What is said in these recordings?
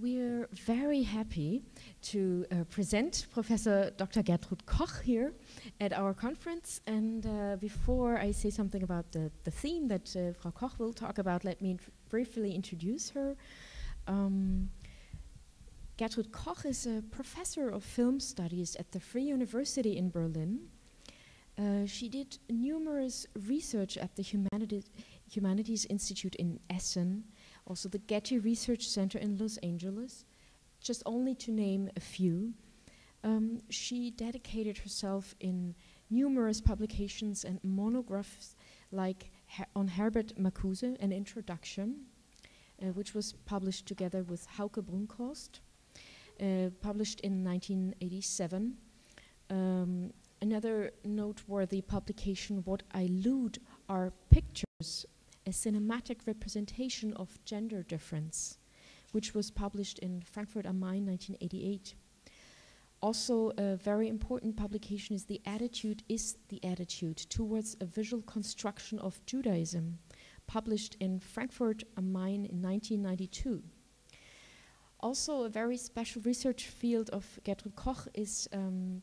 We're very happy to uh, present Professor Dr. Gertrud Koch here at our conference. And uh, before I say something about the, the theme that uh, Frau Koch will talk about, let me briefly introduce her. Um, Gertrud Koch is a professor of film studies at the Free University in Berlin. Uh, she did numerous research at the Humanities, Humanities Institute in Essen also the Getty Research Center in Los Angeles, just only to name a few. Um, she dedicated herself in numerous publications and monographs like Her on Herbert Marcuse, an introduction, uh, which was published together with Hauke Brunkhorst, uh, published in 1987. Um, another noteworthy publication, What I Loot, are pictures a cinematic representation of gender difference, which was published in Frankfurt am Main 1988. Also, a very important publication is The Attitude is the Attitude Towards a Visual Construction of Judaism, published in Frankfurt am Main in 1992. Also, a very special research field of Gertrud Koch is um,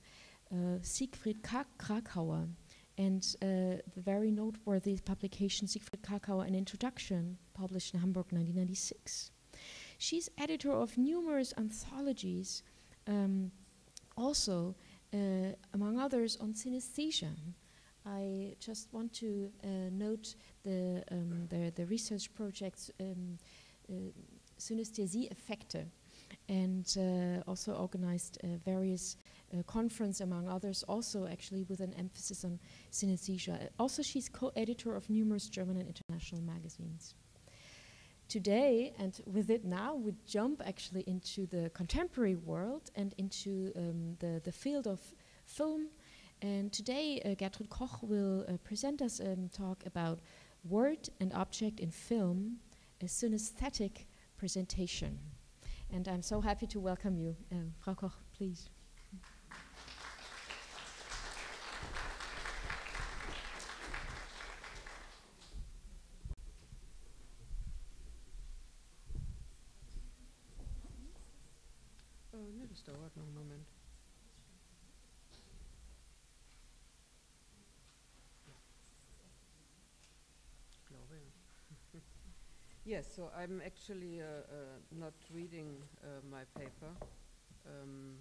uh, Siegfried Kracauer, and uh, the very noteworthy publication Siegfried Kracauer, An Introduction, published in Hamburg 1996. She's editor of numerous anthologies, um, also, uh, among others, on synesthesia. I just want to uh, note the, um, the, the, research project um, uh, Synesthesie Effekte and uh, also organized uh, various uh, conference, among others, also actually with an emphasis on synesthesia. Also, she's co-editor of numerous German and international magazines. Today, and with it now, we jump actually into the contemporary world and into um, the, the field of film. And today, uh, Gertrud Koch will uh, present us a um, talk about word and object in film, a synesthetic presentation. And I'm so happy to welcome you. Uh, Frau Koch, please. Noch einen Moment. Yes, so I'm actually uh, uh, not reading uh, my paper. Um,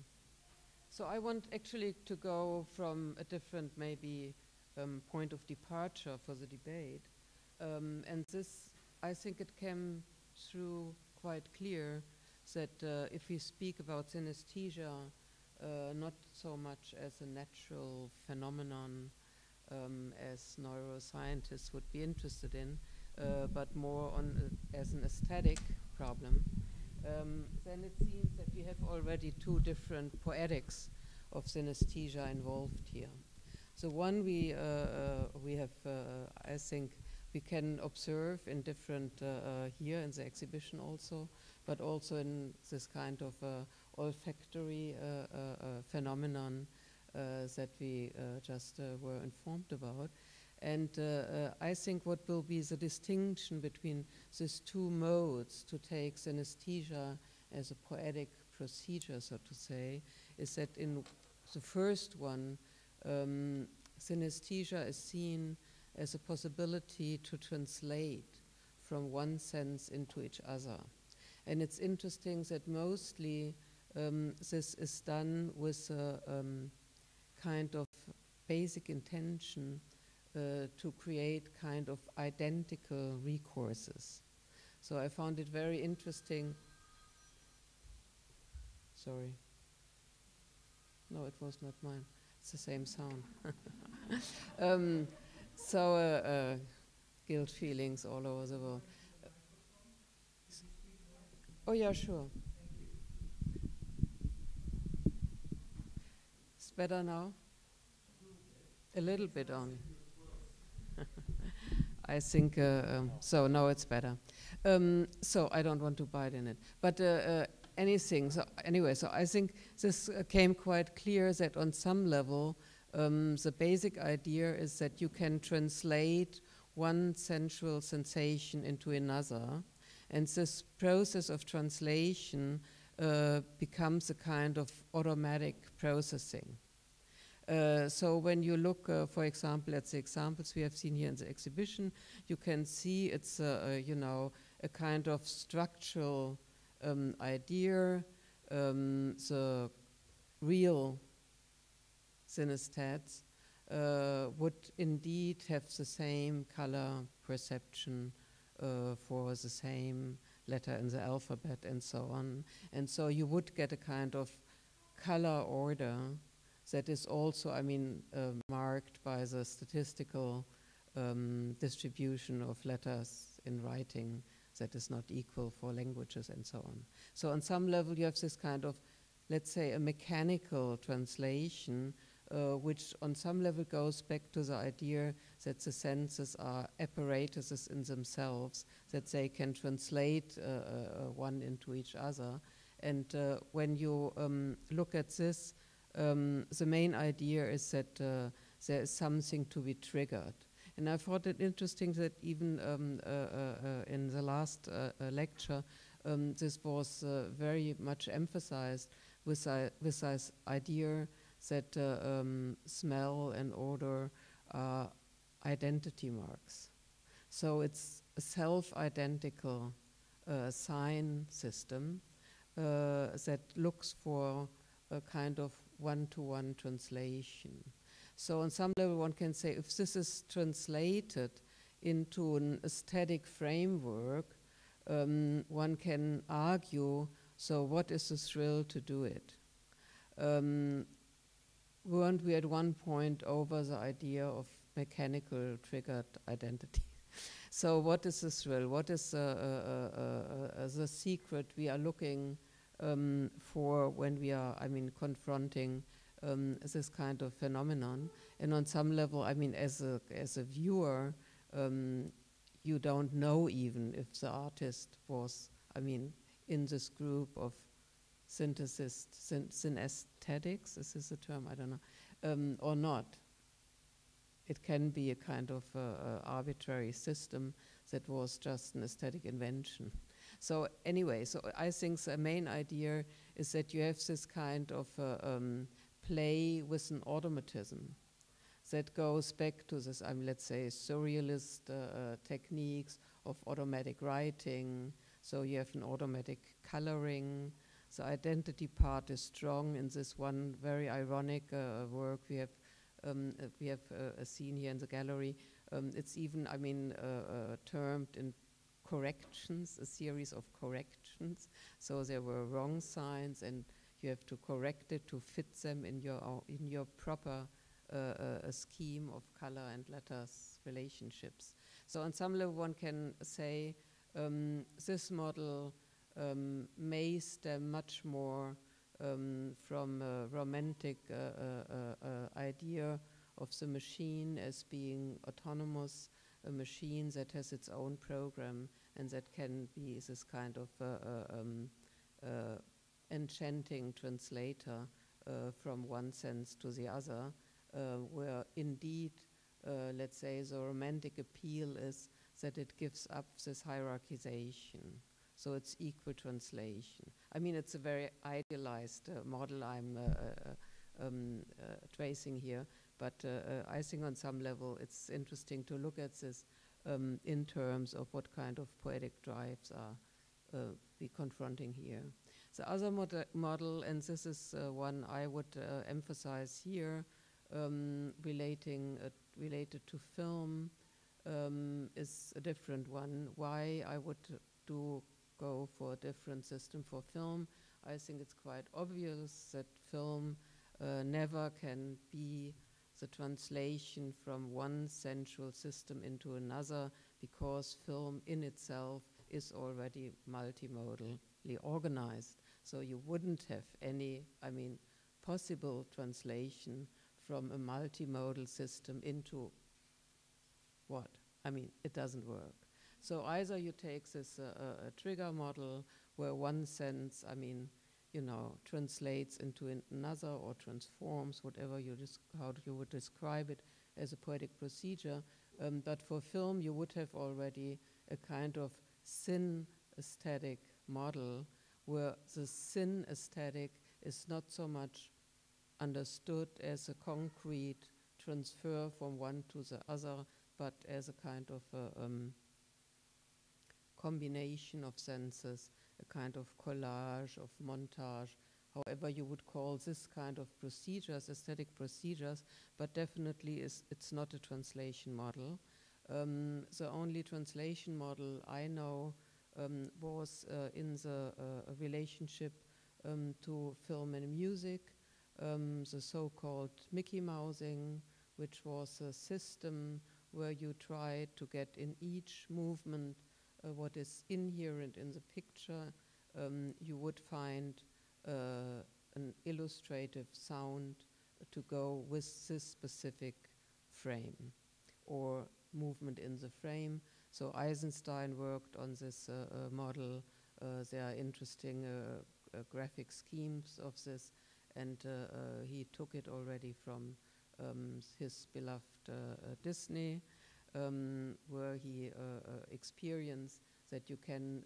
so I want actually to go from a different maybe um, point of departure for the debate. Um, and this, I think it came through quite clear that uh, if we speak about synesthesia, uh, not so much as a natural phenomenon um, as neuroscientists would be interested in, uh, but more on as an aesthetic problem, um, then it seems that we have already two different poetics of synesthesia involved here. So one we uh, uh, we have, uh, I think, we can observe in different here in the exhibition also but also in this kind of uh, olfactory uh, uh, phenomenon that we just were informed about. And I think what will be the distinction between these two modes to take synesthesia as a poetic procedure, so to say, is that in the first one, um, synesthesia is seen as a possibility to translate from one sense into each other. And it's interesting that mostly um, this is done with a um, kind of basic intention uh, to create kind of identical recourses. So I found it very interesting. Sorry. No, it was not mine. It's the same sound. um, so uh, uh, guilt feelings all over the world. Oh, yeah, sure. It's better now? A little bit only. I think, uh, um, so now it's better. Um, so I don't want to bite in it. But uh, uh, anything, so anyway, so I think this came quite clear that on some level, um, the basic idea is that you can translate one sensual sensation into another And this process of translation uh, becomes a kind of automatic processing. Uh, so when you look, uh, for example, at the examples we have seen here in the exhibition, you can see it's, a, you know, a kind of structural um, idea. Um, the real synesthetes uh, would indeed have the same color perception uh, for the same letter in the alphabet and so on. And so you would get a kind of color order that is also, I mean, uh, marked by the statistical um, distribution of letters in writing that is not equal for languages and so on. So on some level you have this kind of, let's say, a mechanical translation uh, which on some level goes back to the idea that the senses are apparatuses in themselves, that they can translate uh, uh, one into each other. And uh, when you um, look at this, um, the main idea is that uh, there is something to be triggered. And I thought it interesting that even um, uh, in the last lecture, um, this was very much emphasized with, with this idea that uh, um, smell and odor are identity marks. So it's a self-identical uh, sign system uh, that looks for a kind of one-to-one -one translation. So on some level one can say if this is translated into an aesthetic framework, um, one can argue, so what is the thrill to do it? Um, weren't we at one point over the idea of mechanical triggered identity? so what is the thrill? What is uh, uh, uh, the secret we are looking um, for when we are, I mean, confronting um, this kind of phenomenon? And on some level, I mean, as a, as a viewer, um, you don't know even if the artist was, I mean, in this group of synthesis, syn synesthetics, is this a term? I don't know, um, or not. It can be a kind of uh, uh, arbitrary system that was just an aesthetic invention. So anyway, so I think the main idea is that you have this kind of uh, um, play with an automatism that goes back to this, um, let's say, surrealist uh, uh, techniques of automatic writing. So you have an automatic coloring, the identity part is strong in this one very ironic uh, work we have um, uh, we have uh, a scene here in the gallery. Um, it's even, I mean, termed in corrections, a series of corrections. So there were wrong signs, and you have to correct it to fit them in your in your proper uh, scheme of color and letters relationships. So on some level, one can say um, this model um, may stem much more um, from a romantic uh, uh, uh, idea of the machine as being autonomous, a machine that has its own program and that can be this kind of um, enchanting translator from one sense to the other, where indeed uh, let's say, the romantic appeal is that it gives up this hierarchization. So it's equal translation. I mean, it's a very idealized uh, model I'm uh, uh, um, uh, tracing here, but uh, I think on some level it's interesting to look at this um, in terms of what kind of poetic drives are we confronting here. The other mod model, and this is one I would emphasize here, um, relating related to film, um, is a different one. Why I would do go for a different system for film. I think it's quite obvious that film uh, never can be the translation from one central system into another because film in itself is already multimodally organized. So you wouldn't have any, I mean, possible translation from a multimodal system into what? I mean, it doesn't work. So either you take this uh, uh, trigger model where one sense, I mean, you know, translates into another or transforms, whatever you how you would describe it as a poetic procedure. Um, but for film, you would have already a kind of syn aesthetic model where the syn aesthetic is not so much understood as a concrete transfer from one to the other, but as a kind of a, um, combination of senses, a kind of collage, of montage, however you would call this kind of procedures, aesthetic procedures, but definitely is, it's not a translation model. Um, the only translation model I know um, was uh, in the uh, relationship um, to film and music, um, the so-called Mickey Mousing, which was a system where you try to get in each movement uh, what is inherent in the picture. Um, you would find uh, an illustrative sound to go with this specific frame or movement in the frame. So Eisenstein worked on this uh, uh, model. Uh, there are interesting uh, graphic schemes of this, and he took it already from um, his beloved Disney, um, where he experienced that you can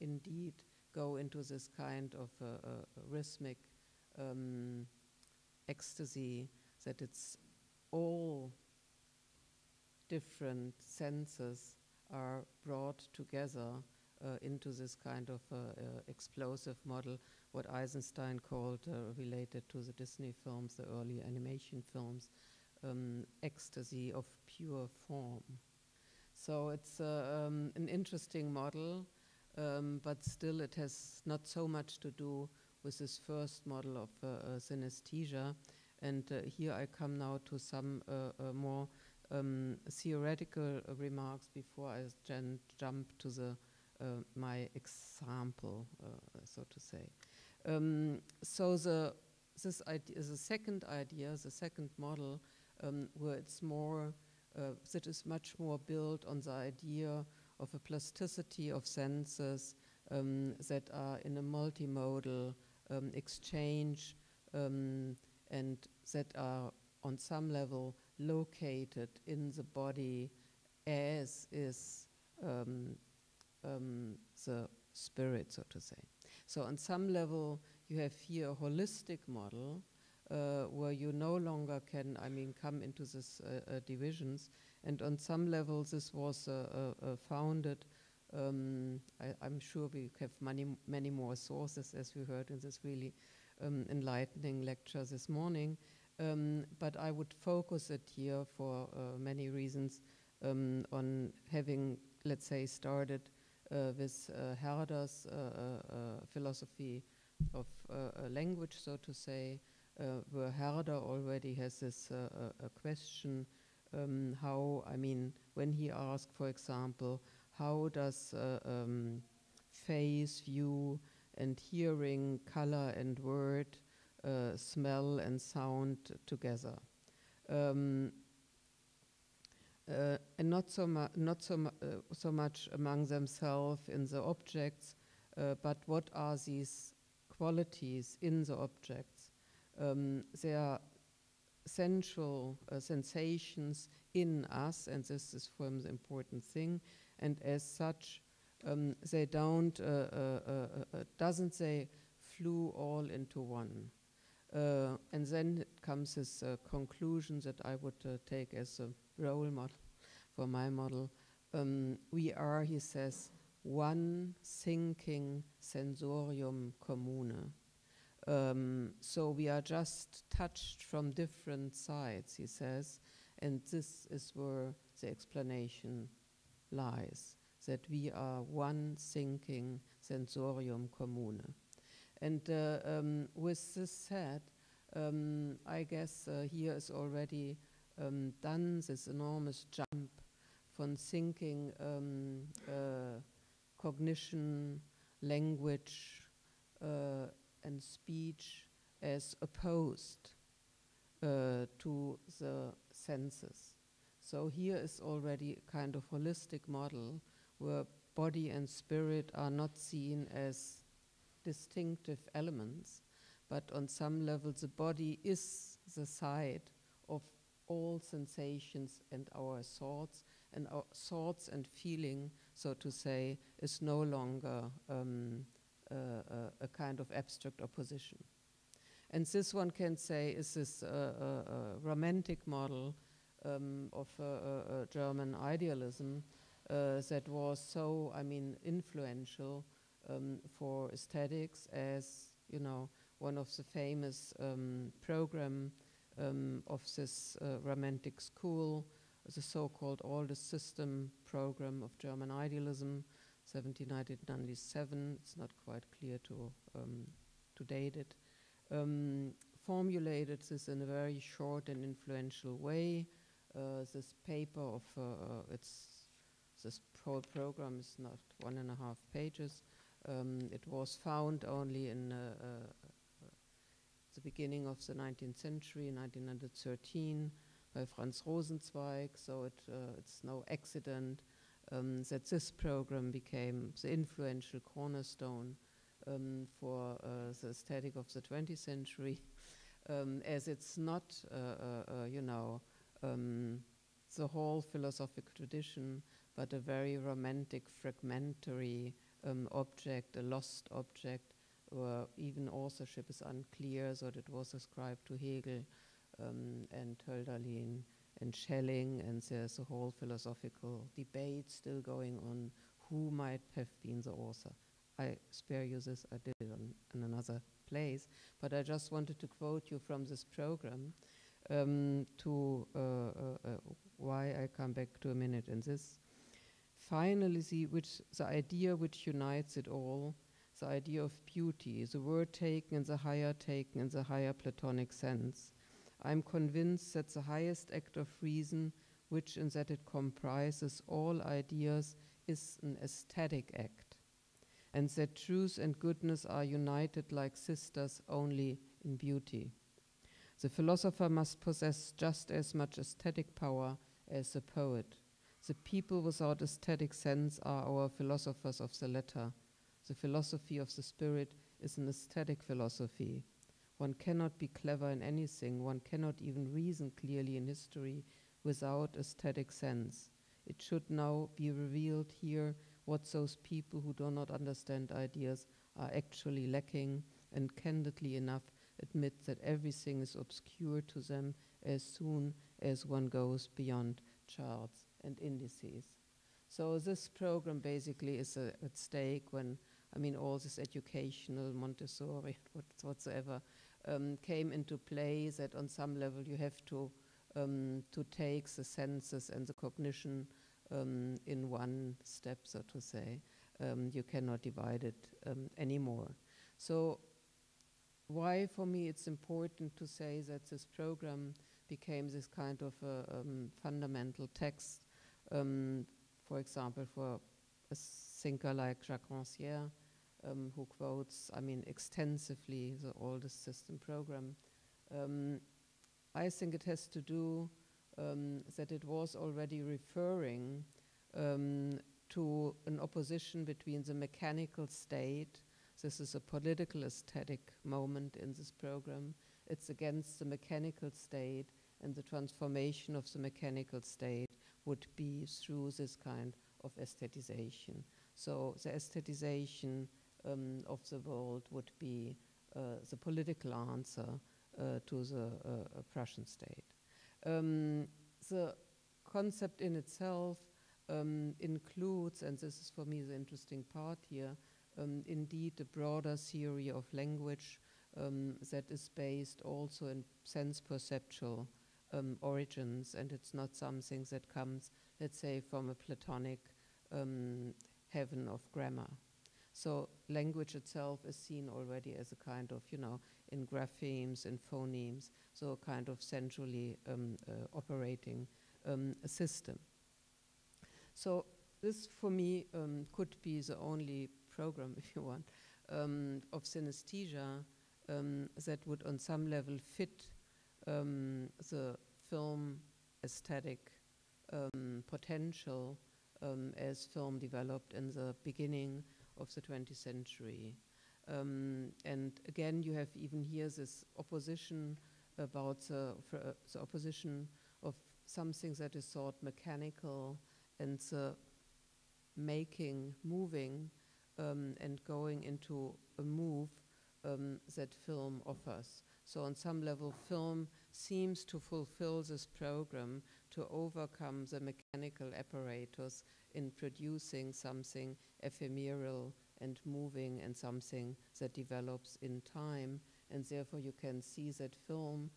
indeed go into this kind of rhythmic um, ecstasy, that it's all different senses are brought together uh, into this kind of uh, uh, explosive model, what Eisenstein called, uh, related to the Disney films, the early animation films, um, ecstasy of pure form. So it's uh, um, an interesting model, um, but still it has not so much to do with this first model of uh, synesthesia. And here I come now to some more um, theoretical remarks before I jump to the uh, my example, uh, so to say. Um, so the this idea, the second idea, the second model, um, where it's more uh, that is much more built on the idea of a plasticity of senses um, that are in a multimodal um, exchange um, and that are on some level located in the body as is um, um, the spirit, so to say. So, on some level, you have here a holistic model uh, where you no longer can, I mean, come into this uh, uh, divisions. And on some level, this was uh, uh, uh, founded. Um, I, am sure we have many, many more sources, as we heard in this really um, enlightening lecture this morning. Um, but I would focus it here for many reasons um, on having, let's say, started with Herder's philosophy of language, so to say, where Herder already has this a question um, how, I mean, when he asked, for example, how does um, face, view, and hearing, color, and word uh, smell and sound together. Um, uh, and not so, mu- not so, mu- uh, so much among themselves in the objects, uh, but what are these qualities in the objects? Um, they are sensual uh, sensations in us, and this is for him the important thing. And as such, um, they don't, uh, doesn't they flew all into one? Uh, and then comes this uh, conclusion that I would uh, take as a role model for my model. Um, we are, he says, one thinking sensorium commune. Um, so we are just touched from different sides, he says, and this is where the explanation lies that we are one thinking sensorium commune. And uh, um, with this said, um, I guess uh, here is already um, done this enormous jump from thinking, um, uh, cognition, language, uh, and speech as opposed uh, to the senses. So here is already a kind of holistic model where body and spirit are not seen as distinctive elements, but on some level, the body is the site of all sensations and our thoughts, and our thoughts and feeling so to say, is no longer um, a kind of abstract opposition. And this one can say is this uh, uh, romantic model um, of German idealism that was so, I mean, influential um, for aesthetics as, you know, one of the famous um, program um, of this uh, romantic school, the so-called oldest system program of German idealism, 1797. It's not quite clear to um, to date it um, formulated this in a very short and influential way. Uh, this paper of uh, uh, it's this whole program is not one and a half pages. Um, it was found only in uh, uh, the beginning of the 19th century, 1913, by Franz Rosenzweig. So it, uh, it's no accident um, that this program became the influential cornerstone um, for uh, the aesthetic of the 20th century, um, as it's not, uh, uh, uh, you know, um, the whole philosophical tradition, but a very romantic, fragmentary um, object, a lost object, or even authorship is unclear, so it was ascribed to Hegel um, and Hölderlin and Schelling, and there's a whole philosophical debate still going on who might have been the author. I spare you this, I did it on, in another place, but I just wanted to quote you from this program um, to uh, uh, uh, why I come back to a minute in this. Finally, the, which, the idea which unites it all, the idea of beauty, the word taken in the higher taken in the higher Platonic sense. I'm convinced that the highest act of reason, which in that it comprises all ideas, is an aesthetic act and that truth and goodness are united like sisters only in beauty. The philosopher must possess just as much aesthetic power as the poet. The people without aesthetic sense are our philosophers of the letter. The philosophy of the spirit is an aesthetic philosophy. One cannot be clever in anything, one cannot even reason clearly in history without aesthetic sense. It should now be revealed here what those people who do not understand ideas are actually lacking and candidly enough admit that everything is obscure to them as soon as one goes beyond charts and indices. So this program basically is at stake when, I mean, all this educational Montessori whatsoever um, came into play that on some level you have to um, to take the senses and the cognition um, in one step, so to say. Um, you cannot divide it um, anymore. So, why for me it's important to say that this program became this kind of a, um, fundamental text, for example, for a thinker like Jacques Rancière, um, who quotes, I mean, extensively the oldest system program. I think it has to do um, that it was already referring um, to an opposition between the mechanical state. This is a political aesthetic moment in this program. It's against the mechanical state, and the transformation of the mechanical state would be through this kind of aestheticization. So the aestheticization um, of the world would be uh, the political answer uh, to the uh, Prussian state. Um, the concept in itself um, includes, and this is for me the interesting part here, um, indeed a broader theory of language um, that is based also in sense perceptual um, origins, and it's not something that comes, let's say, from a Platonic heaven of grammar. So language itself is seen already as a kind of, you know, in graphemes and phonemes, so a kind of centrally um, uh, operating um, system. So this, for me, um, could be the only program, if you want, um, of synesthesia um, that would, on some level, fit um, the film aesthetic potential as film developed in the beginning of the 20th century. Um, and again, you have even here this opposition about the, uh, the, opposition of something that is thought mechanical and the making, moving, um, and going into a move um, that film offers. So on some level, film seems to fulfill this program to overcome the mechanical apparatus in producing something ephemeral and moving and something that develops in time. And therefore, you can see that film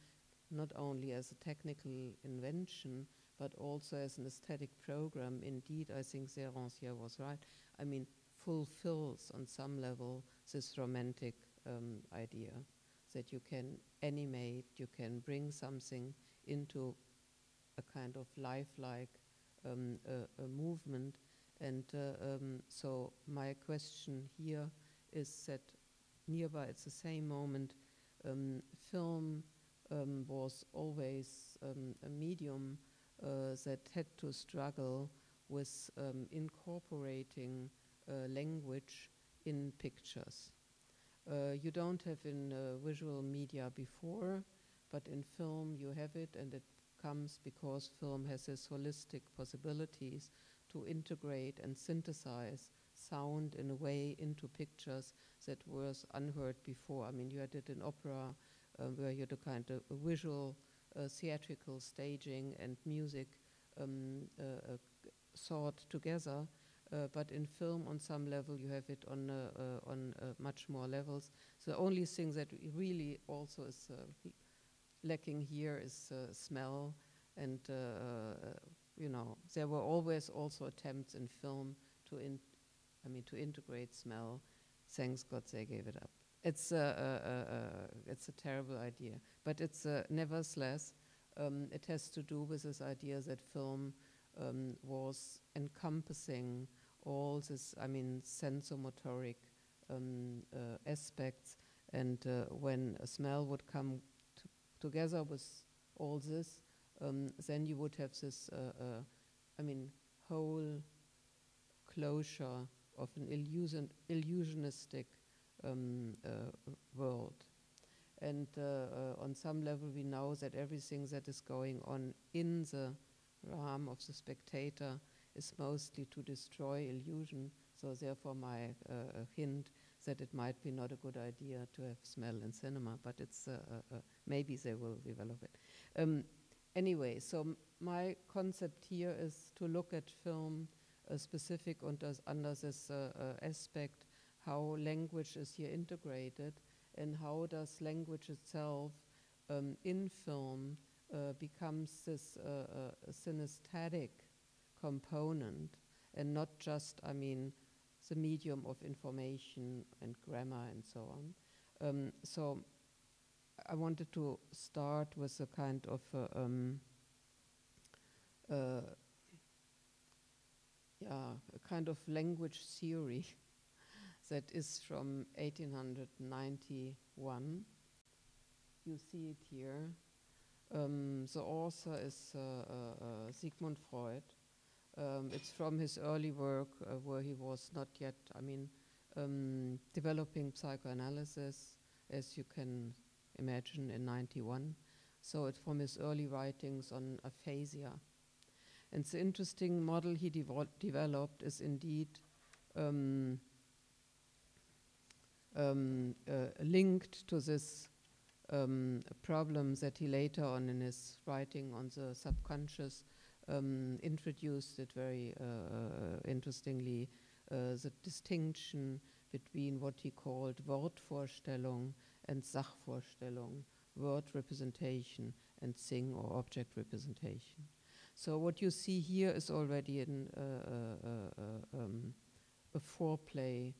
not only as a technical invention, but also as an aesthetic program. Indeed, I think Zerens was right. I mean, fulfills on some level this romantic um, idea that you can animate, you can bring something into a kind of lifelike um, a, a movement. And uh, um, so my question here is that nearby at the same moment, um, film um, was always um, a medium uh, that had to struggle with um, incorporating uh, language in pictures. Uh, you don't have in uh, visual media before, but in film you have it, and it comes because film has its holistic possibilities to integrate and synthesize sound in a way into pictures that was unheard before. I mean, you had it in opera, uh, where you had a kind of a visual, uh, theatrical staging and music um, uh, uh thought together. Uh, but in film, on some level, you have it on uh, on much more levels. So the only thing that really also is lacking here is smell and you know, there were always also attempts in film to, in, I mean, to integrate smell. Thanks God they gave it up. It's a, it's a terrible idea, but it's nevertheless, um, it has to do with this idea that film um, was encompassing all this, I mean, sensomotoric um, uh, aspects, and uh, when a smell would come together with all this, um, then you would have this, uh, uh, I mean, whole closure of an illusion, illusionistic um, uh, world. And uh, on some level, we know that everything that is going on in the realm of the spectator is mostly to destroy illusion. So, therefore, my uh, hint that it might be not a good idea to have smell in cinema, but it's maybe they will develop it. Um, anyway, so my concept here is to look at film uh, specific under, this uh, uh, aspect, how language is here integrated, and how does language itself um, in film uh, becomes this uh, uh, synesthetic component, and not just, I mean, the medium of information and grammar and so on. Um, so I wanted to start with a kind of uh, um, uh, yeah, a kind of language theory that is from 1891. You see it here. Um, the author is uh, uh, uh, Sigmund Freud. Um, it's from his early work uh, where he was not yet, I mean, um, developing psychoanalysis, as you can imagine, in 91. So it's from his early writings on aphasia. And the interesting model he developed is indeed um, um, uh, linked to this um, problem that he later on in his writing on the subconscious um, introduced it very uh, uh, interestingly, uh, the distinction between what he called Wortvorstellung and Sachvorstellung, word representation and thing or object representation. So what you see here is already um, a foreplay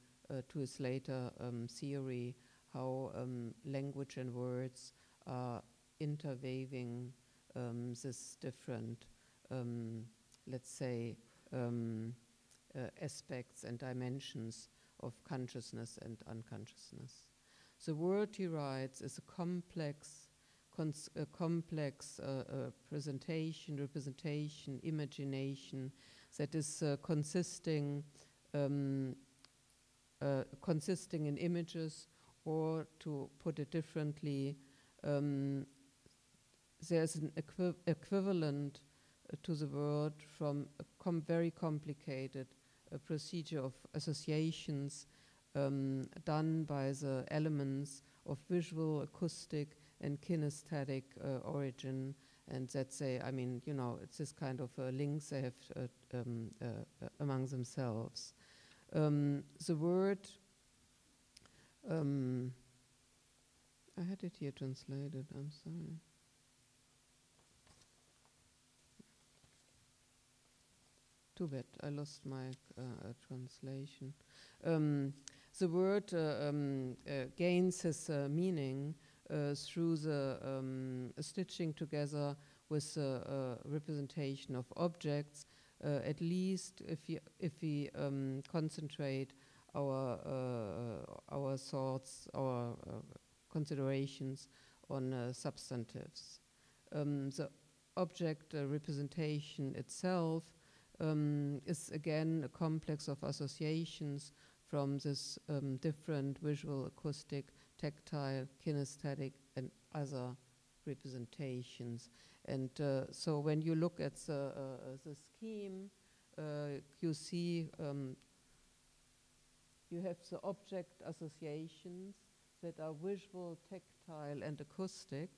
to his later um, theory, how um, language and words are interweaving um, this different, um, let's say, um, aspects and dimensions of consciousness and unconsciousness. The word he writes is a complex, a complex uh, uh, presentation, representation, imagination that is uh, consisting, um, uh, consisting in images, or to put it differently, um, there's an equi equivalent uh, to the word from a com very complicated a procedure of associations um, done by the elements of visual, acoustic, and kinesthetic uh, origin, and that they, I mean, you know, it's this kind of uh, links they have uh, um, uh, uh, among themselves. Um, the word, um, I had it here translated, I'm sorry. Too bad, I lost my uh, translation. Um, the word uh, um, uh, gains its uh, meaning uh, through the um, stitching together with the representation of objects, at least if, you, if we um, concentrate our, our thoughts, our considerations on substantives. Um, the object representation itself um, is again a complex of associations from this um, different visual, acoustic, tactile, kinesthetic, and other representations. And uh, so when you look at the, uh, the scheme, uh, you see um, you have the object associations that are visual, tactile, and acoustic,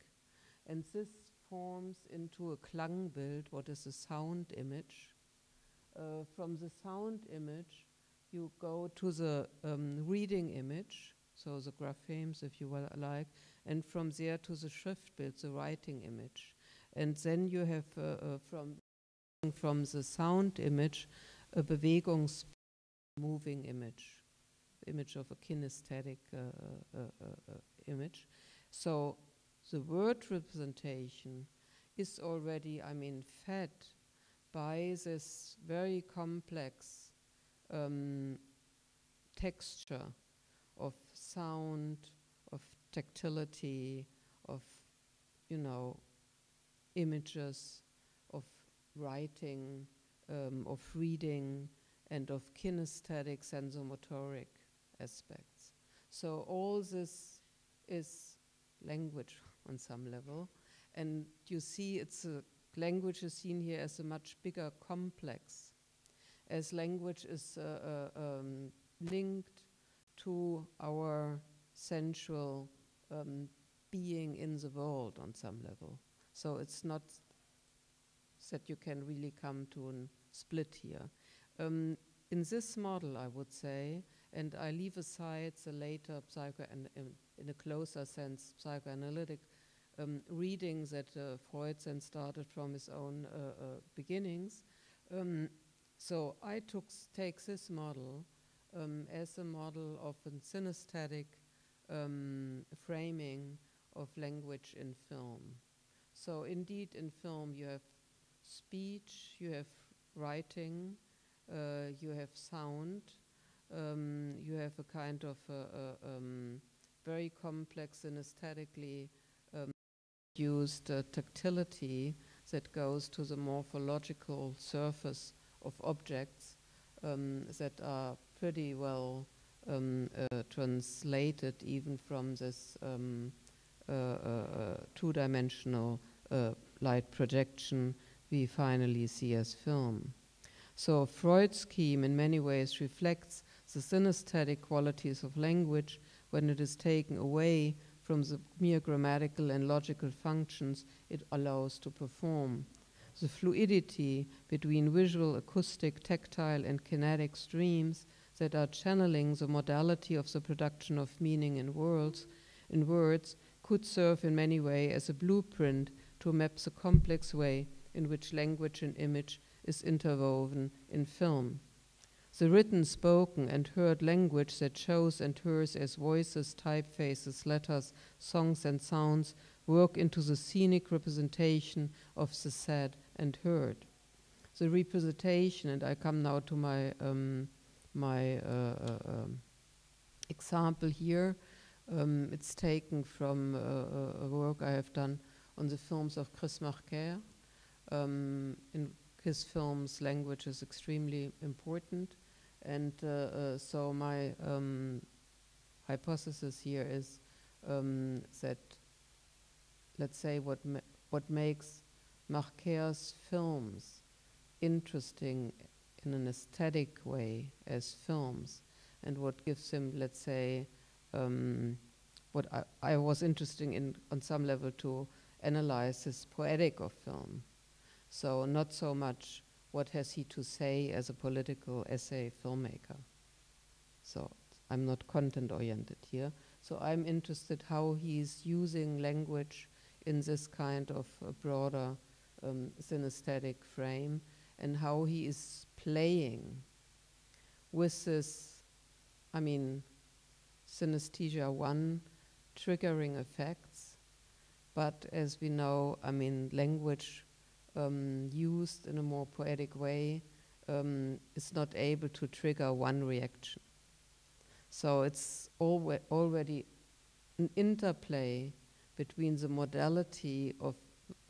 and this forms into a Klangbild, what is a sound image. Uh, from the sound image, you go to the um, reading image, so the graphemes, if you will like, and from there to the Schriftbild, the writing image. And then you have uh, uh, from, from the sound image a Bewegungs moving image, image of a kinesthetic uh, uh, image. So the word representation is already, I mean, fed by this very complex um, texture of sound, of tactility, of, you know, images, of writing, um, of reading, and of kinesthetic sensomotoric aspects. So all this is language on some level, and you see it's a language is seen here as a much bigger complex as language is uh, uh, um, linked to our sensual um, being in the world on some level. So it's not that you can really come to a split here. Um, in this model, I would say, and I leave aside the later psycho and in a closer sense psychoanalytic um, reading that uh, Freud then started from his own uh, uh, beginnings. Um, so I took take this model um, as a model of a synesthetic um, framing of language in film. So indeed, in film you have speech, you have writing, uh, you have sound, um, you have a kind of uh, uh, um, very complex um, used uh, tactility that goes to the morphological surface of objects um, that are pretty well um, uh, translated even from this um, uh, uh, two-dimensional uh, light projection we finally see as film. So Freud's scheme in many ways reflects the synesthetic qualities of language when it is taken away from the mere grammatical and logical functions it allows to perform the fluidity between visual, acoustic, tactile, and kinetic streams that are channeling the modality of the production of meaning in words, in words could serve in many ways as a blueprint to map the complex way in which language and image is interwoven in film. The written, spoken, and heard language that shows and hears as voices, typefaces, letters, songs, and sounds work into the scenic representation of the said and heard. The representation, and I come now to my um, my uh, uh, um, example here. Um, it's taken from uh, a work I have done on the films of Chris Marker. Um, in his films, language is extremely important, and uh, uh, so my um, hypothesis here is um, that, let's say, what ma what makes Marker's films interesting in an aesthetic way as films, and what gives him, let's say, um, what I, I, was interested in on some level to analyze his poetic of film. So not so much what has he to say as a political essay filmmaker. So I'm not content oriented here. So I'm interested how he's using language in this kind of broader um, synesthetic frame and how he is playing with this, I mean, synesthesia one triggering effects, but as we know, I mean, language um, used in a more poetic way um, is not able to trigger one reaction. So it's alwa already an interplay between the modality of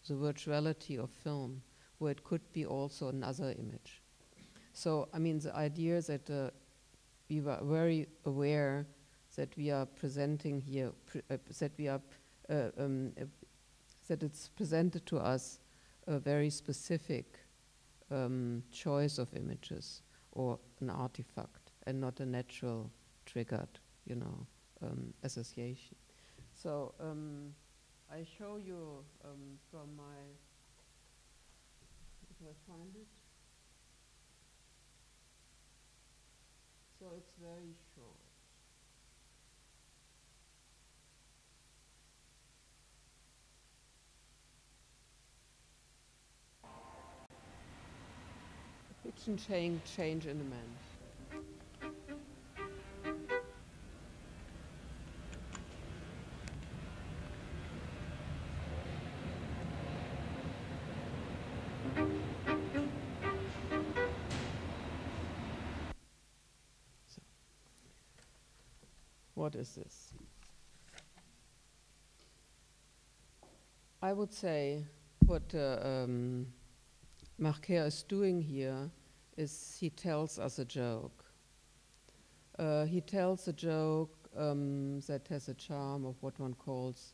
the virtuality of film, where it could be also another image. So, I mean, the idea that uh, we were very aware that we are presenting here, uh, that we are, uh, um, that it's presented to us a very specific um, choice of images or an artifact and not a natural triggered, you know, um, association. So um, I show you um, from my, if I find it. So it's very short. Fiction change, change in a man. What is this? I would say what uh, um, Marker is doing here is he tells us a joke. Uh, he tells a joke um, that has a charm of what one calls,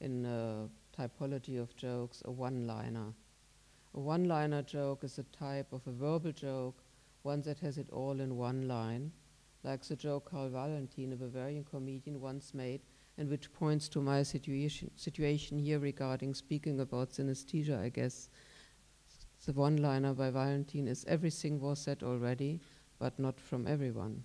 in a typology of jokes, a one-liner. A one-liner joke is a type of a verbal joke, one that has it all in one line, like the joke Karl Valentin, a Bavarian comedian, once made, and which points to my situation, situation here regarding speaking about synesthesia, I guess. The one-liner by Valentin is everything was said already, but not from everyone.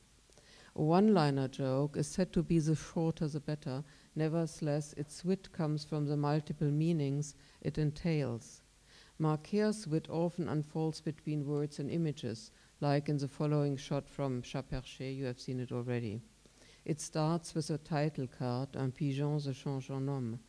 A one-liner joke is said to be the shorter the better, nevertheless its wit comes from the multiple meanings it entails. Marker's wit often unfolds between words and images, like in the following shot from Chat Perché, you have seen it already. It starts with a title card, Un pigeon se change en homme.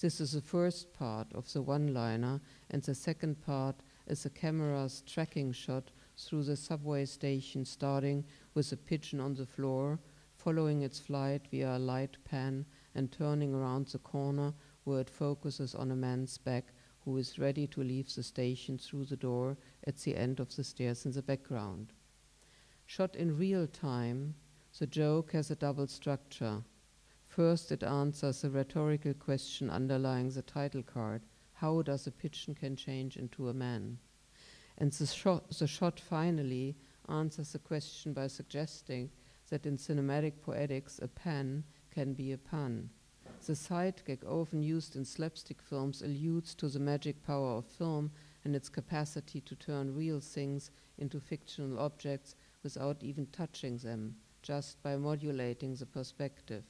This is the first part of the one-liner, and the second part is a camera's tracking shot through the subway station, starting with a pigeon on the floor, following its flight via a light pan, and turning around the corner where it focuses on a man's back who is ready to leave the station through the door at the end of the stairs in the background. Shot in real time, the joke has a double structure. First, it answers the rhetorical question underlying the title card how does a pigeon can change into a man? And the shot, the shot finally answers the question by suggesting that in cinematic poetics, a pan can be a pun. The sidekick, often used in slapstick films, alludes to the magic power of film and its capacity to turn real things into fictional objects without even touching them, just by modulating the perspective.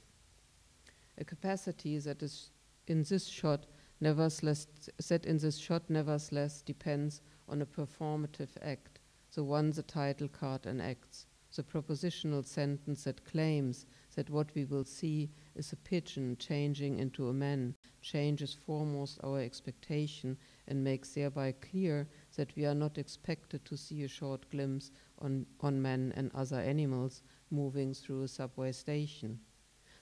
A capacity that is in this shot nevertheless that in this shot nevertheless depends on a performative act, the one the title card enacts, the propositional sentence that claims that what we will see is a pigeon changing into a man, changes foremost our expectation and makes thereby clear that we are not expected to see a short glimpse on, on men and other animals moving through a subway station.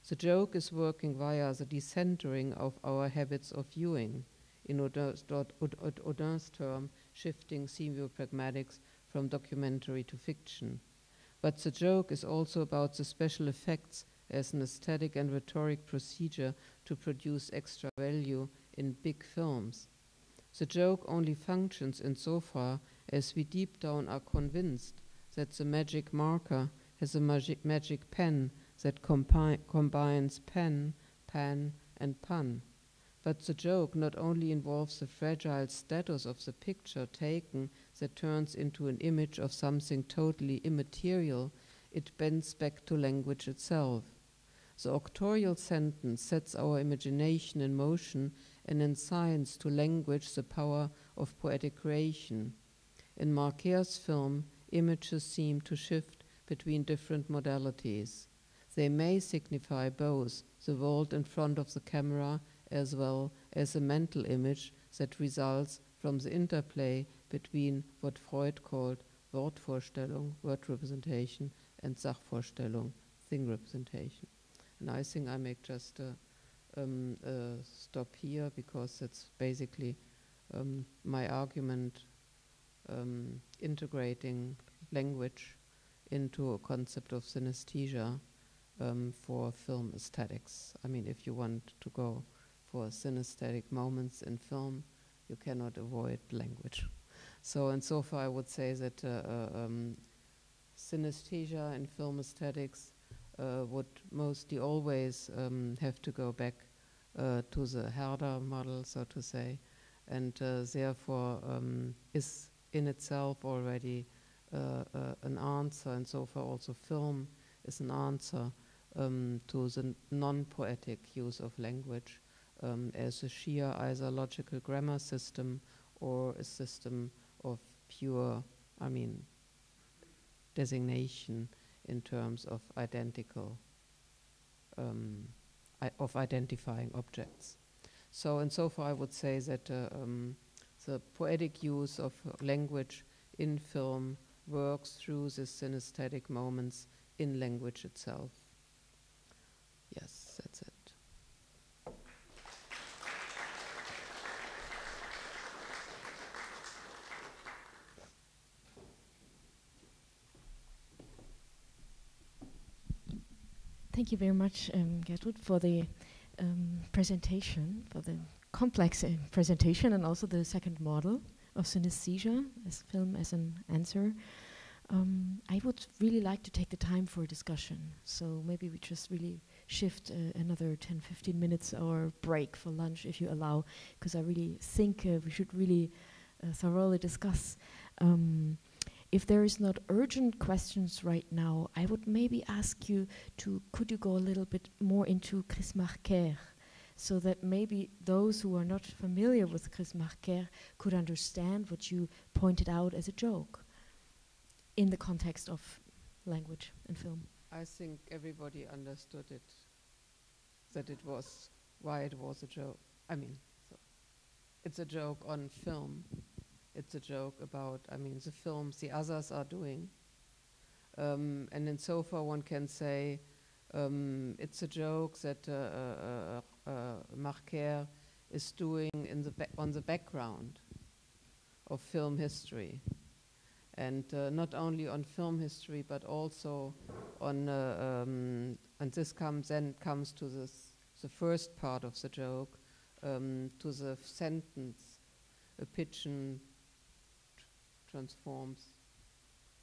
The joke is working via the decentering of our habits of viewing, in Odin's, term, shifting semiopragmatics from documentary to fiction. But the joke is also about the special effects as an aesthetic and rhetoric procedure to produce extra value in big films. The joke only functions insofar as we deep down are convinced that the magic marker has a magic, magic pen that compi- combines pen, pan, and pun. But the joke not only involves the fragile status of the picture taken that turns into an image of something totally immaterial, it bends back to language itself. The auctorial sentence sets our imagination in motion and assigns to language the power of poetic creation. In Marker's film, images seem to shift between different modalities. They may signify both the world in front of the camera as well as a mental image that results from the interplay between what Freud called Wortvorstellung, word representation, and Sachvorstellung, thing representation. And I think I make just a, um, a stop here because that's basically um, my argument um, integrating language into a concept of synesthesia um, for film aesthetics. I mean, if you want to go for synesthetic moments in film, you cannot avoid language. So, and so far, I would say that uh, uh, um, synesthesia in film aesthetics uh, would mostly always um, have to go back uh, to the Herder model, so to say, and uh, therefore um, is in itself already uh, an answer, and so far also film is an answer um, to the non-poetic use of language um, as a sheer either logical grammar system or a system of pure, I mean, designation in terms of identical, um, of identifying objects. So, and so far, I would say that uh, um, the poetic use of language in film works through the synesthetic moments in language itself. Yes, that's it. Thank you very much, um, Gertrud, for the um, presentation, for the complex uh, presentation, and also the second model of synesthesia as film as an answer. Um, I would really like to take the time for a discussion. So maybe we just really shift uh, another 10, 15 minutes or break for lunch if you allow, because I really think uh, we should really uh, thoroughly discuss. Um, if there is not urgent questions right now, I would maybe ask you to could you go a little bit more into Chris Marker, so that maybe those who are not familiar with Chris Marker could understand what you pointed out as a joke in the context of language and film. I think everybody understood it, that it was why it was a joke. I mean, so it's a joke on film it's a joke about, I mean, the films the others are doing. Um, and in so far, one can say um, it's a joke that uh, uh, uh, uh Marker is doing in the on the background of film history. And uh, not only on film history, but also on, uh, um, and this comes then comes to this, the first part of the joke, um, to the sentence, a pigeon transforms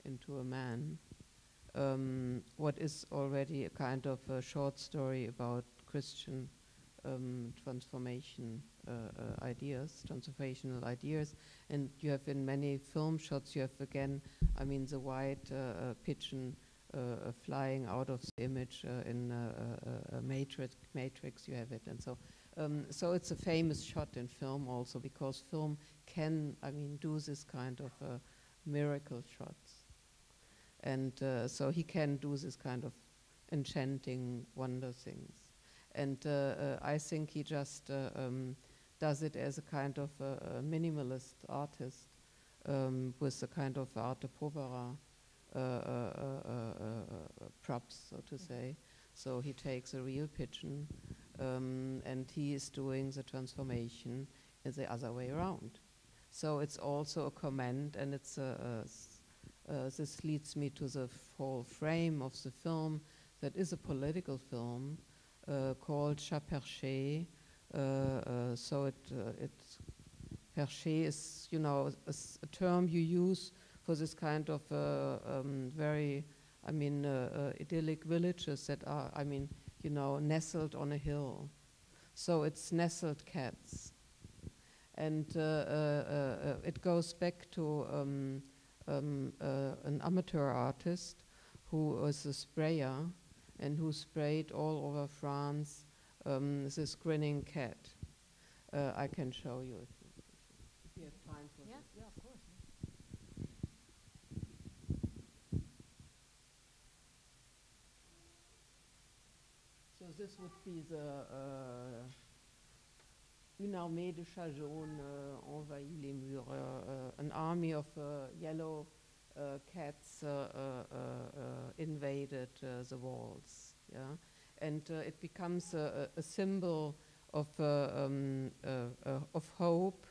into a man. Um, what is already a kind of a short story about Christian um, transformation ideas, transformational ideas, and you have in many film shots, you have again, I mean, the white uh, uh pigeon uh, uh, flying out of the image in a matrix. Matrix, you have it, and so. Um, so it's a famous shot in film also because film can, I mean, do this kind of uh, miracle shots. And uh, so he can do this kind of enchanting wonder things. And uh, uh I think he just uh, um, does it as a kind of a, a minimalist artist um, with a kind of arte povera uh, props, so to say. So he takes a real pigeon um, and he is doing the transformation in the other way around. So it's also a comment, and it's a, a uh, this leads me to the whole frame of the film that is a political film uh, called Chat Perché. Uh, uh, so it, uh, it Perché is, you know, a, a, term you use for this kind of um, very, I mean, idyllic villages that are, I mean, you know, nestled on a hill. So it's nestled cats. And uh, uh, uh, it goes back to um, um, an amateur artist who was a sprayer and who sprayed all over France um, this grinning cat. I can show you if you, if you have time for yeah. this. Yeah, of course. So this would be the uh, une armée de chats jaunes uh, envahit les murs, uh, an army of yellow cats invaded the walls. Yeah, and it becomes a, a, symbol of um, of hope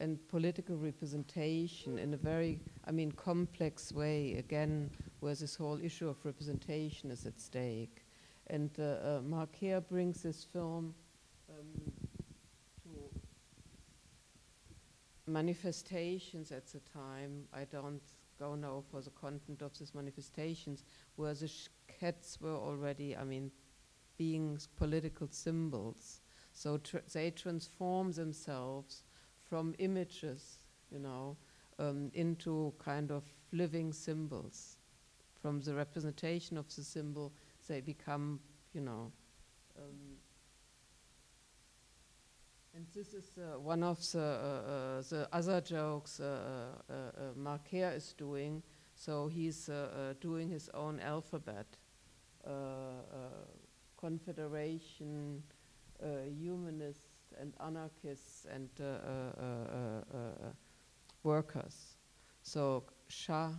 and political representation in a very, I mean, complex way, again, where this whole issue of representation is at stake. And uh, uh, Marker brings this film um, to manifestations at the time. I don't go now for the content of these manifestations, where the cats were already, I mean, being political symbols. So tr they transform themselves from images, you know, um, into kind of living symbols. From the representation of the symbol they become, you know. Um, and this is uh, one of the, uh, uh, the other jokes uh, uh, uh, Marker is doing. So he's doing his own alphabet. Confederation, humanists and anarchists and workers. So Sha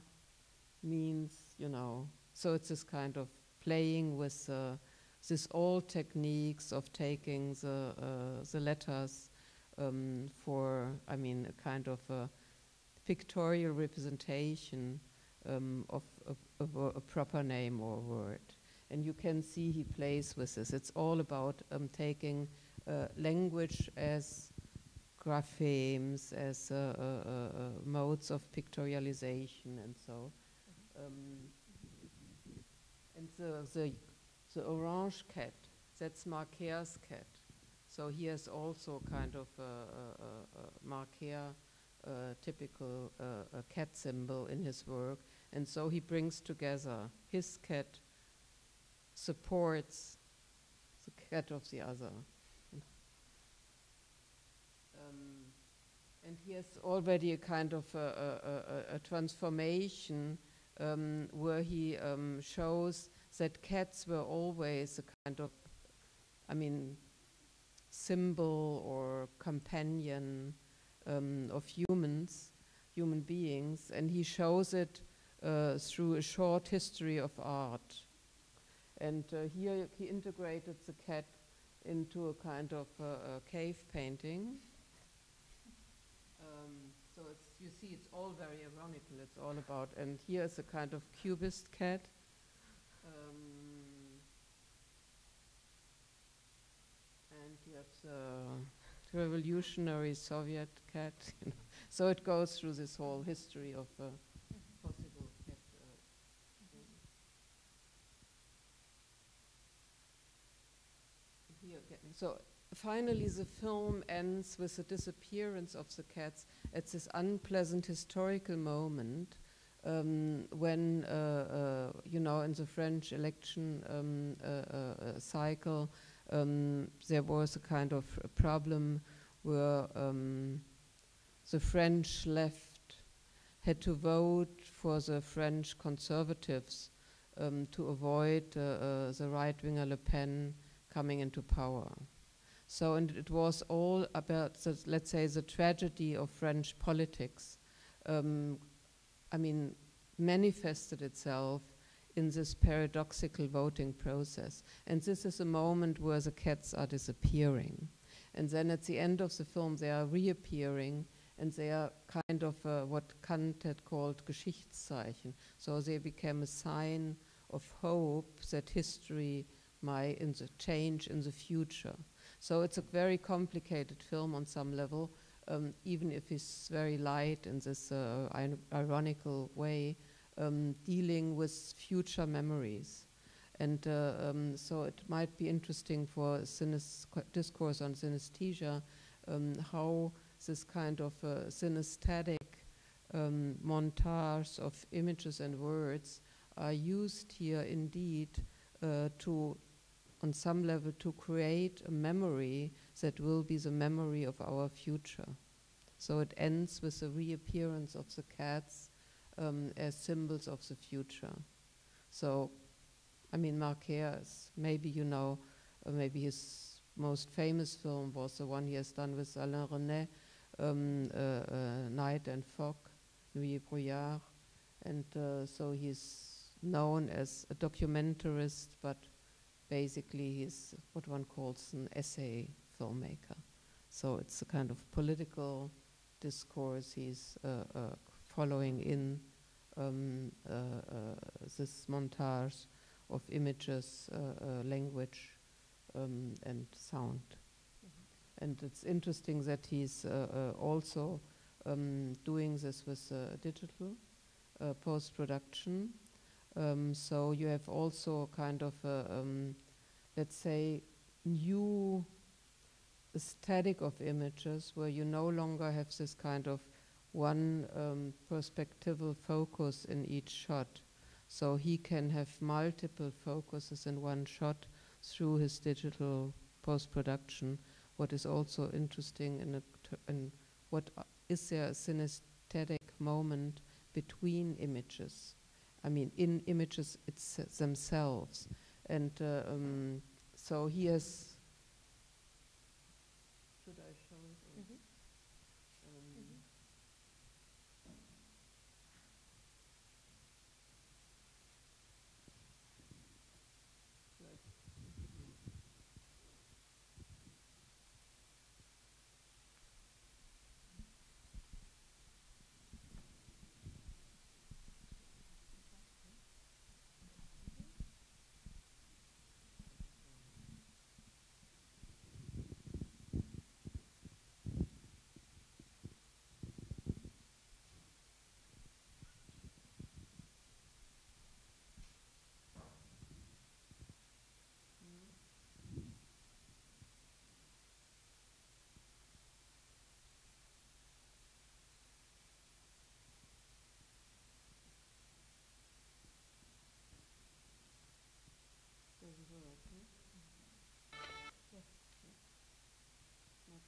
means, you know, so it's this kind of playing with uh, this old techniques of taking the, uh, the letters um, for, I mean, a kind of a pictorial representation um, of, of a, a, proper name or word. And you can see he plays with this. It's all about um, taking uh, language as graphemes, as uh, uh, uh, modes of pictorialization and so. Um, and the, the, the orange cat, that's Marker's cat. So he has also kind of a, a, a uh, typical uh, cat symbol in his work. And so he brings together his cat supports the cat of the other. Um, and he has already a kind of a, a, a transformation um, where he um, shows that cats were always a kind of, I mean, symbol or companion um, of humans, human beings, and he shows it uh, through a short history of art. And uh, here he integrated the cat into a kind of uh, a cave painting. Um, so you see, it's all very ironical. It's all about, and here is a kind of cubist cat. Um, and you have the revolutionary Soviet cat. So it goes through this whole history of uh, possible cat. Uh, here, so finally the film ends with the disappearance of the cats at this unpleasant historical moment um, when, uh, uh, you know, in the French election um, uh, uh cycle, um, there was a kind of a problem where um, the French left had to vote for the French conservatives um, to avoid uh, uh, the right-winger Le Pen coming into power. So, and it was all about, the, let's say, the tragedy of French politics. Um, I mean, manifested itself in this paradoxical voting process. And this is a moment where the cats are disappearing. And then at the end of the film, they are reappearing and they are kind of uh, what Kant had called Geschichtszeichen. So they became a sign of hope that history might in the change in the future. So it's a very complicated film on some level, um, even if it's very light in this uh, ironical way, um, dealing with future memories. And uh, um, so it might be interesting for discourse on synesthesia um, how this kind of uh, synesthetic um, montage of images and words are used here indeed uh, to, on some level, to create a memory that will be the memory of our future. So it ends with the reappearance of the cats um, as symbols of the future. So I mean, Marker, maybe you know, uh, maybe his most famous film was the one he has done with Alain Resnais, um, uh, uh, Night and Fog, et Brouillard. And uh, so he's known as a documentarist, but basically he's what one calls an essay filmmaker. So it's a kind of political discourse he's uh, uh, following in um, this montage of images, uh, uh, language, um, and sound. And it's interesting that he's uh, also um, doing this with digital post production. Um, so you have also kind of, a, um, let's say, new aesthetic of images where you no longer have this kind of one um, perspectival focus in each shot, so he can have multiple focuses in one shot through his digital post-production. What is also interesting in, in what uh, is there a synesthetic moment between images? I mean, in images it's themselves. And uh, um, so he has.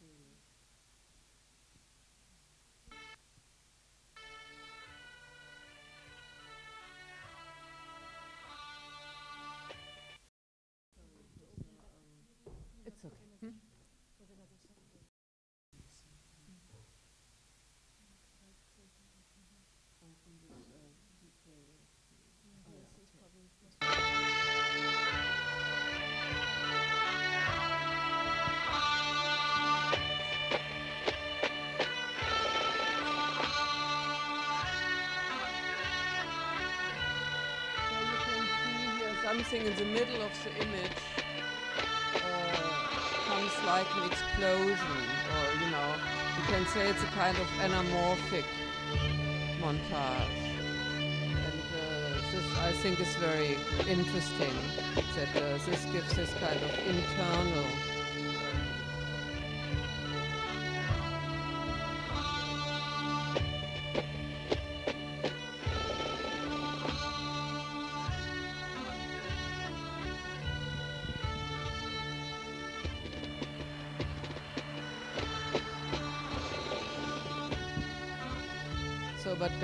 嗯。Something in the middle of the image uh, comes like an explosion, or you know, you can say it's a kind of anamorphic montage. And uh, this, I think, is very interesting that uh, this gives this kind of internal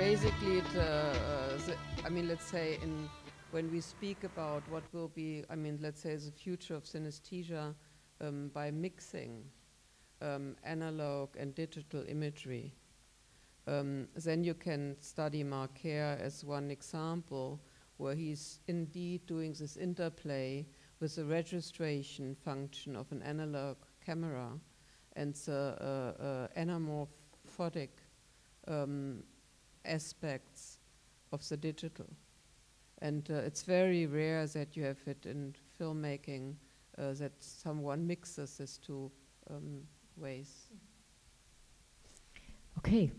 basically, it, uh, uh, the, I mean, let's say in when we speak about what will be, I mean, let's say the future of synesthesia um, by mixing um, analog and digital imagery, um, then you can study Marker as one example where he's indeed doing this interplay with the registration function of an analog camera and the uh, uh, anamorphic um, aspects of the digital. And uh, it's very rare that you have it in filmmaking uh, that someone mixes these two um, ways. Okay.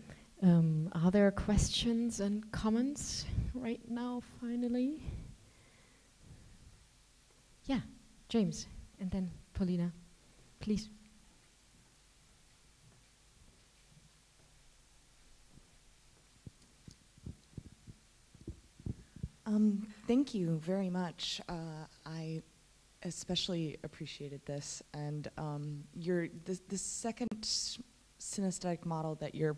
Um, are there questions and comments right now, finally? Yeah, James, and then Paulina, please. Um, thank you very much. Uh, I especially appreciated this, and um, your the, the second synesthetic model that you're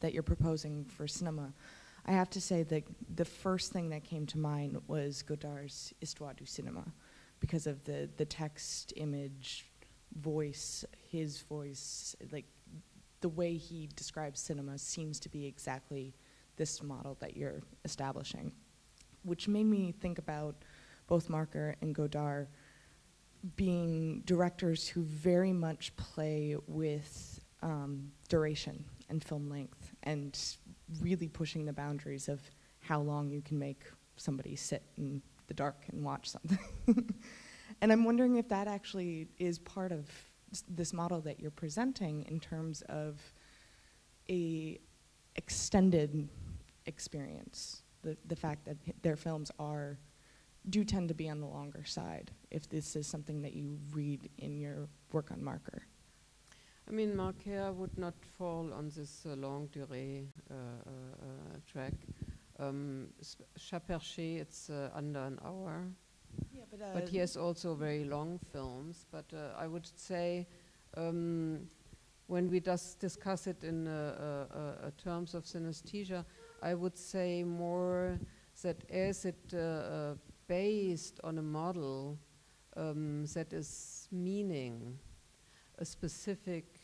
that you're proposing for cinema. I have to say that the first thing that came to mind was Godard's Histoire du Cinéma, because of the the text, image, voice, his voice, like the way he describes cinema seems to be exactly this model that you're establishing which made me think about both Marker and Godard being directors who very much play with um, duration and film length and really pushing the boundaries of how long you can make somebody sit in the dark and watch something. and I'm wondering if that actually is part of this model that you're presenting in terms of a extended experience the, the fact that their films are do tend to be on the longer side if this is something that you read in your work on Marker I mean, Marker would not fall on this uh, long durée uh, uh, track. Um, Chat Perché, it's uh, under an hour. Yeah, but, but, he has also very long films. But uh, I would say um, when we dis discuss it in uh, terms of synesthesia, I would say more that as it uh, uh, based on a model um, that is meaning a specific,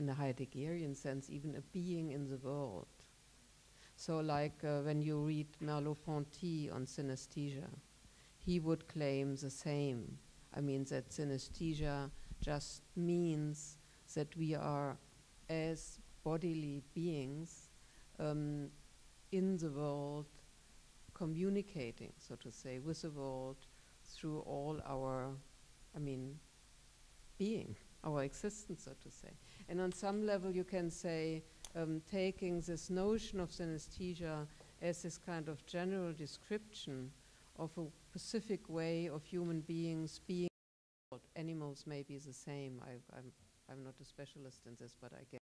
in a Heideggerian sense, even a being in the world. So like uh, when you read Merleau-Ponty on synesthesia, he would claim the same. I mean that synesthesia just means that we are as bodily beings um, in the world, communicating, so to say, with the world through all our, I mean, being, our existence, so to say. And on some level, you can say, um, taking this notion of synesthesia as this kind of general description of a specific way of human beings being. Animals may be the same. I, I'm, I'm not a specialist in this, but I guess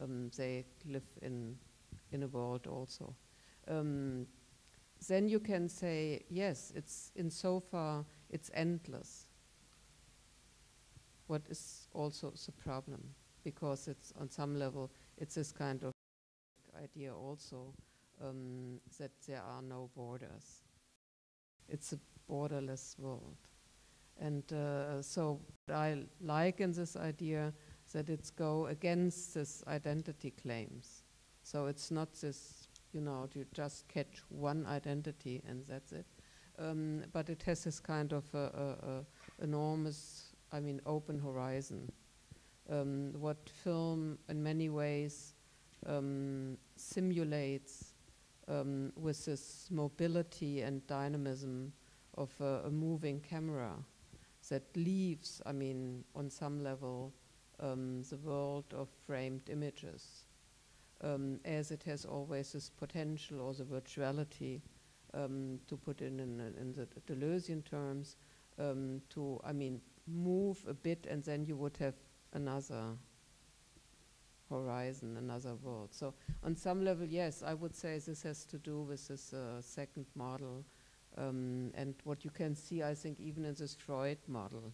um, they live in in a world also. Um, then you can say, yes, it's in so far it's endless. What is also the problem? Because it's on some level, it's this kind of idea also um, that there are no borders. It's a borderless world. And uh, so I like in this idea that it's go against this identity claims so it's not this, you know, you just catch one identity and that's it. Um, but it has this kind of enormous, I mean, open horizon. Um, what film, in many ways, um, simulates um, with this mobility and dynamism of a moving camera that leaves, I mean, on some level, um, the world of framed images um, as it has always this potential or the virtuality, um, to put in, in, in the Deleuzian terms, um, to, I mean, move a bit and then you would have another horizon, another world. So on some level, yes, I would say this has to do with this uh, second model. Um, and what you can see, I think, even in this Freud model,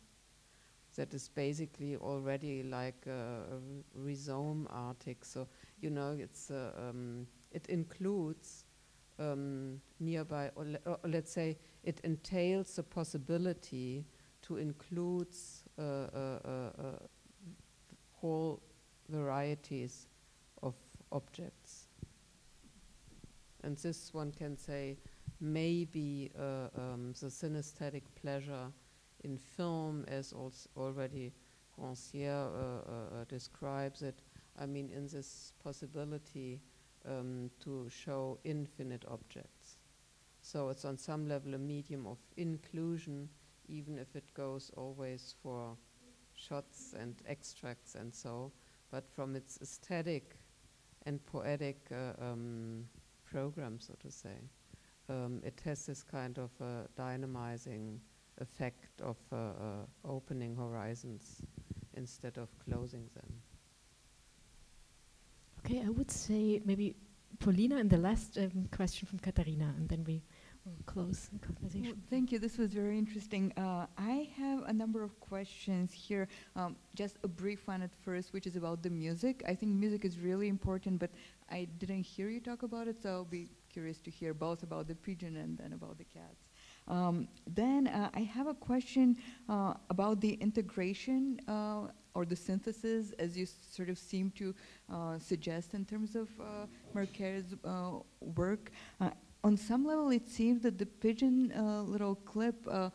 that is basically already like a, a rhizomatic. So you know, it's uh, um, it includes um, nearby, or, le or, let's say, it entails the possibility to include uh, uh, uh, whole varieties of objects. And this one can say maybe uh, um, the synesthetic pleasure in film, as already Rancière uh, describes it, I mean, in this possibility um, to show infinite objects. So it's on some level a medium of inclusion, even if it goes always for shots and extracts and so. But from its aesthetic and poetic uh, um, program, so to say. Um, it has this kind of uh, dynamizing effect of uh, uh, opening horizons instead of closing them. Okay, I would say maybe Paulina and the last um, question from Katarina, and then we will close the conversation. Well, thank you. This was very interesting. Uh, I have a number of questions here. Um, just a brief one at first, which is about the music. I think music is really important, but I didn't hear you talk about it, so I'll be curious to hear both about the pigeon and then about the cats. Um, then uh, I have a question uh, about the integration uh, or the synthesis, as you sort of seem to uh, suggest in terms of uh, uh, work. Uh, on some level, it seems that the pigeon uh, little clip, uh,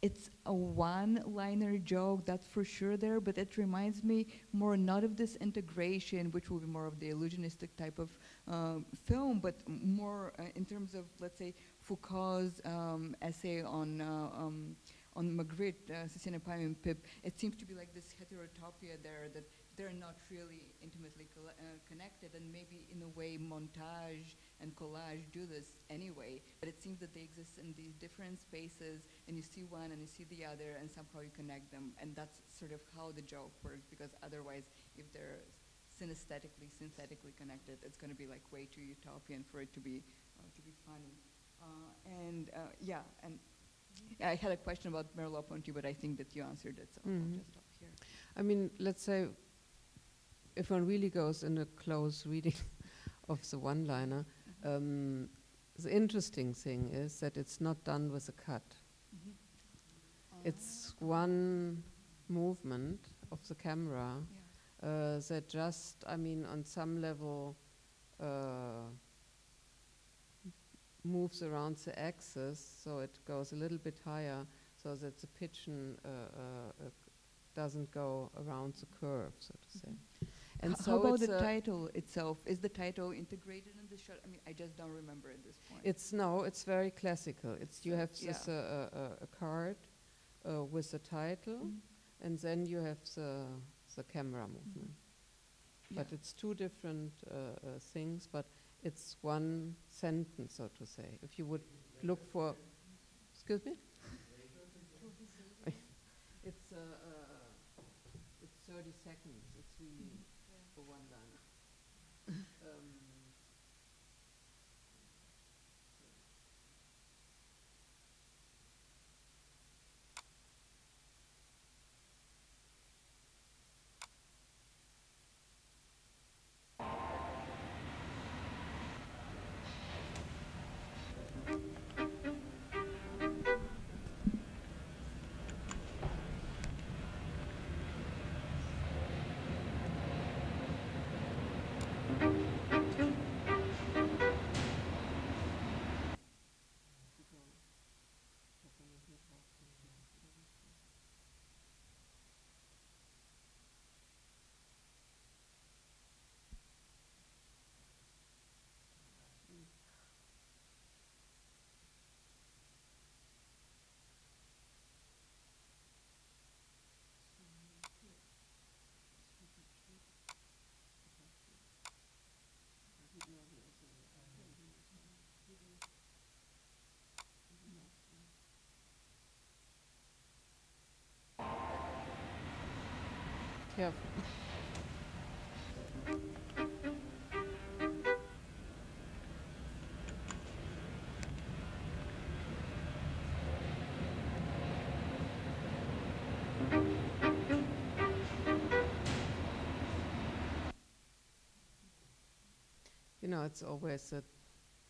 it's a one-liner joke, that's for sure there, but it reminds me more not of this integration, which will be more of the illusionistic type of um, film, but more uh, in terms of, let's say, Foucault's um, essay on uh, um, on Magritte, uh, and Pip, it seems to be like this heterotopia there that they're not really intimately uh, connected, and maybe in a way montage and collage do this anyway, but it seems that they exist in these different spaces, and you see one and you see the other, and somehow you connect them, and that's sort of how the joke works, because otherwise, if they're synesthetically, synthetically connected, it's going to be like way too utopian for it to be uh, to be funny. Uh, and uh, yeah, and I had a question about Merleau-Ponty, but I think that you answered it, so I'll Mhm. just stop here. I mean, let's say if one really goes in a close reading of the one-liner, um, the interesting thing is that it's not done with a cut. Mhm. It's one movement of the camera Yeah. uh, that just, I mean, on some level uh, moves around the axis, so it goes a little bit higher, so that the pigeon uh, uh, uh, doesn't go around the curve, so to say. And H- so how about the title itself? Is the title integrated in the shot? I mean, I just don't remember at this point. It's no, it's very classical. It's you So, have this yeah. uh, uh, uh, a card uh, with the title, Mhm. and then you have the the camera movement. But Yeah. it's two different things, but it's one sentence, so to say. If you would look for, excuse me? it's uh, uh, it's 30 seconds. It's really for one liner. um, Careful. You know, it's always the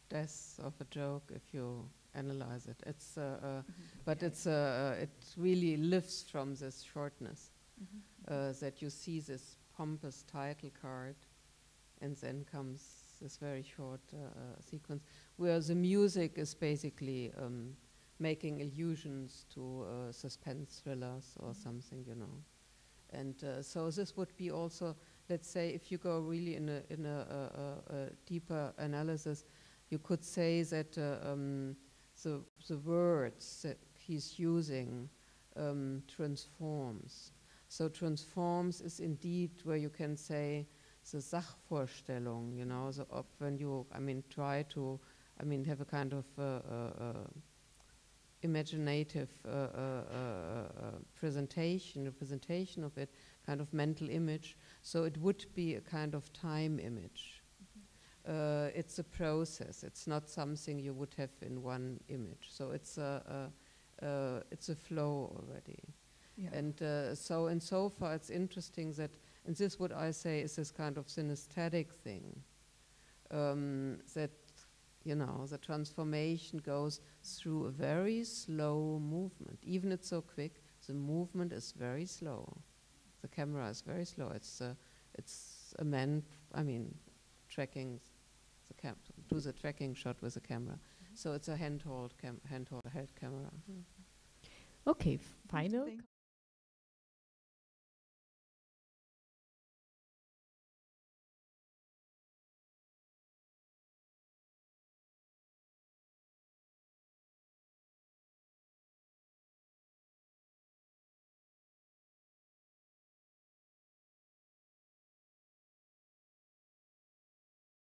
death of a joke if you analyze it. It's, uh, uh, Mhm. but Yeah. it's, uh, uh, it really lives from this shortness. Mhm. Uh, that you see this pompous title card, and then comes this very short uh, uh, sequence where the music is basically um, making allusions to uh, suspense thrillers or something, you know. And uh, so this would be also, let's say, if you go really in a in a, a, a, a deeper analysis, you could say that uh, um, the the words that he's using um, transforms. So transforms is indeed where you can say the Sachvorstellung, you know, the op when you, I mean, try to, I mean, have a kind of uh, uh, imaginative uh, uh, presentation, representation of it, kind of mental image. So it would be a kind of time image. Uh, it's a process. It's not something you would have in one image. So it's a, a, a it's a flow already. Yeah. And uh, so, and so far, it's interesting that, and this what I say is this kind of synesthetic thing, um, that you know the transformation goes through a very slow movement. Even it's so quick, the movement is very slow. The camera is very slow. It's uh, it's a man. I mean, tracking the cam do the tracking shot with the camera. So it's a handheld cam handheld held camera. Okay, final Thank